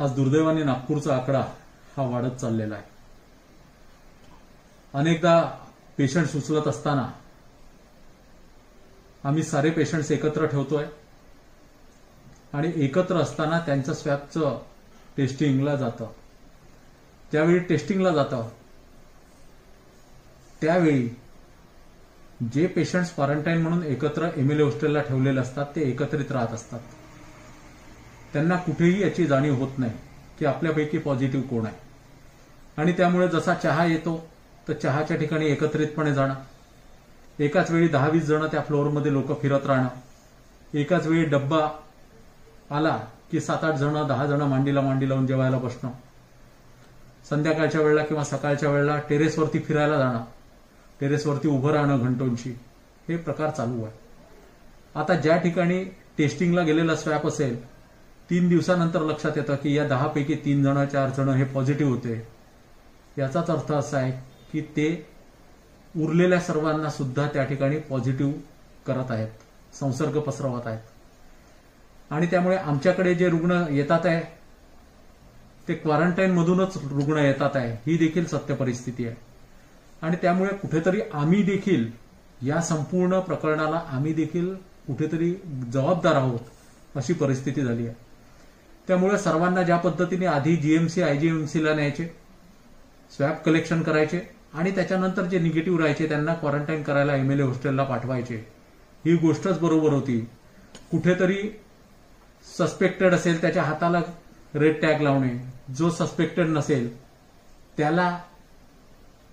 आज दुर्दैवाने नागपूरचा आकडा हा वाढत चाललेला आहे. अनेकदा पेशंट सुचलत असताना आम्ही सारे पेशंट्स एकत्र ठेवतोय आणि एकत्र असताना त्यांचं स्वॅबचं टेस्टिंगला जातं. त्यावेळी टेस्टिंगला जातं त्यावेळी जे पेशंट्स क्वारंटाईन म्हणून एकत्र एमएलए हॉस्टेलला ठेवलेले असतात ते एकत्रित राहत असतात. त्यांना कुठेही याची जाणीव होत नाही की आपल्यापैकी पॉझिटिव्ह कोण आहे. आणि त्यामुळे जसा चहा येतो तर चहाच्या ठिकाणी एकत्रितपणे जाणं. एकाच वेळी दहा वीस जण त्या फ्लोअरमध्ये लोक फिरत राहणं. एकाच वेळी डब्बा आला की सात आठ जण दहा जण मांडीला मांडी लावून जेवायला बसणं. संध्याकाळच्या वेळेला किंवा सकाळच्या वेळेला टेरेसवरती फिरायला जाणं. टेरेसवरती उभं राहणं घंटोंशी हे प्रकार चालू आहे. आता ज्या ठिकाणी टेस्टिंगला गेलेला स्वॅप असेल तीन दिवसानंतर लक्षात येतं की या दहापैकी तीन जण चार जण हे पॉझिटिव्ह होते. याचाच अर्थ असा आहे की ते उरलेल्या सर्वांना सुद्धा त्या ठिकाणी पॉझिटिव्ह करत आहेत. संसर्ग पसरवत आहेत. आणि त्यामुळे आमच्याकडे जे रुग्ण येतात आहे ते क्वारंटाईन मधूनच रुग्ण येतात आहे ही देखील सत्य परिस्थिती आहे. आणि त्यामुळे कुठेतरी आम्ही देखील या संपूर्ण प्रकरणाला आम्ही देखील कुठेतरी जबाबदार आहोत अशी परिस्थिती झाली आहे. त्यामुळे सर्वांना ज्या पद्धतीने आधी जीएमसी आयजीएमसीला न्यायचे स्वॅब कलेक्शन करायचे आणि त्याच्यानंतर जे निगेटिव्ह राहायचे त्यांना क्वारंटाईन करायला एमएलए हॉस्टेलला पाठवायचे ही गोष्टच बरोबर होती. कुठेतरी सस्पेक्टेड असेल त्याच्या हाताला रेड टॅग लावणे जो सस्पेक्टेड नसेल त्याला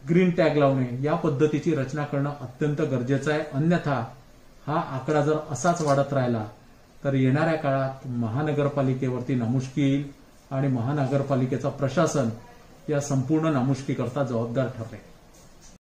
ग्रीन टॅग लावणे या पद्धतीची रचना करणं अत्यंत गरजेचं आहे. अन्यथा हा आकडा जर असाच वाढत राहिला तर येणाऱ्या काळात महानगरपालिकेवरती नामुष्की येईल आणि महानगरपालिकेचा प्रशासन या संपूर्ण नामुष्कीकरता जबाबदार ठरेल.